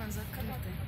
окна закрыты.